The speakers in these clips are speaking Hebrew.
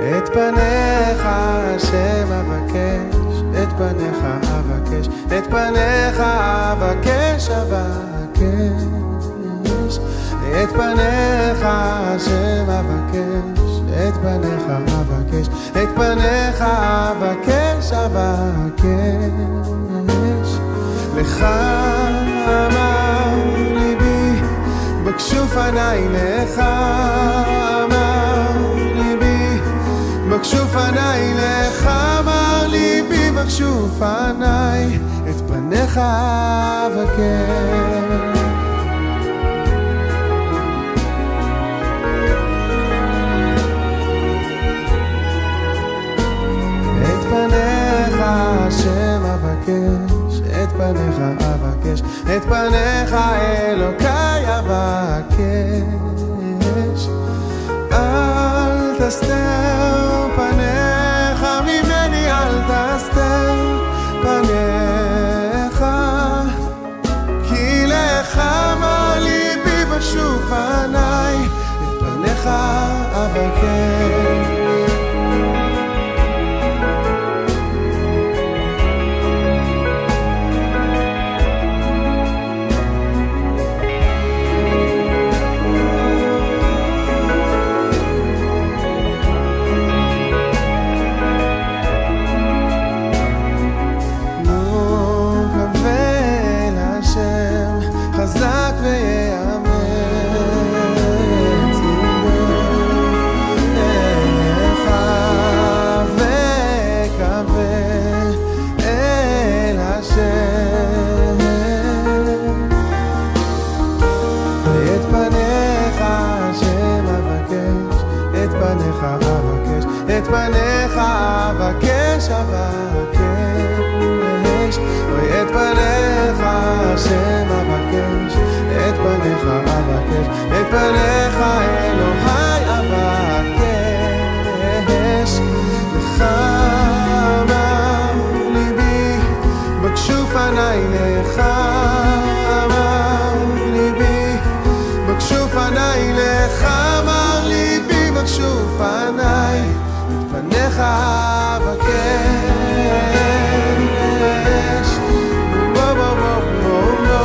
את פניך השם אבקש, את פניך אבקש, את פניך אבקש אבקש, את פניך השם אבקש, את פניך אבקש, את פניך אבקש אבקש, לך אמר ליבי, בקשו פניי לך בקשו פניי לך אמר ליבי, בקשו פניי, את פניך אבקש. את פניך השם אבקש, את פניך אבקש, את פניך אלוקיי אבקש. את פניך אבקש, את פניך אבקש אבקש, אוי את פניך השם ממך אבקש. בוא בוא בוא בוא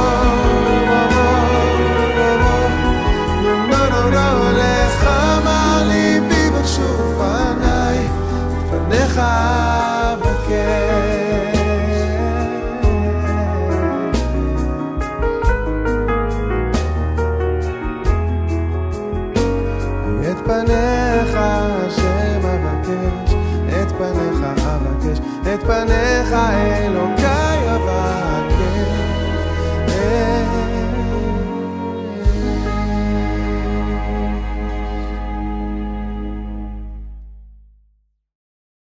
פניך אבקש פניך השם אבקש פניך אבקש, את פניך אלוהים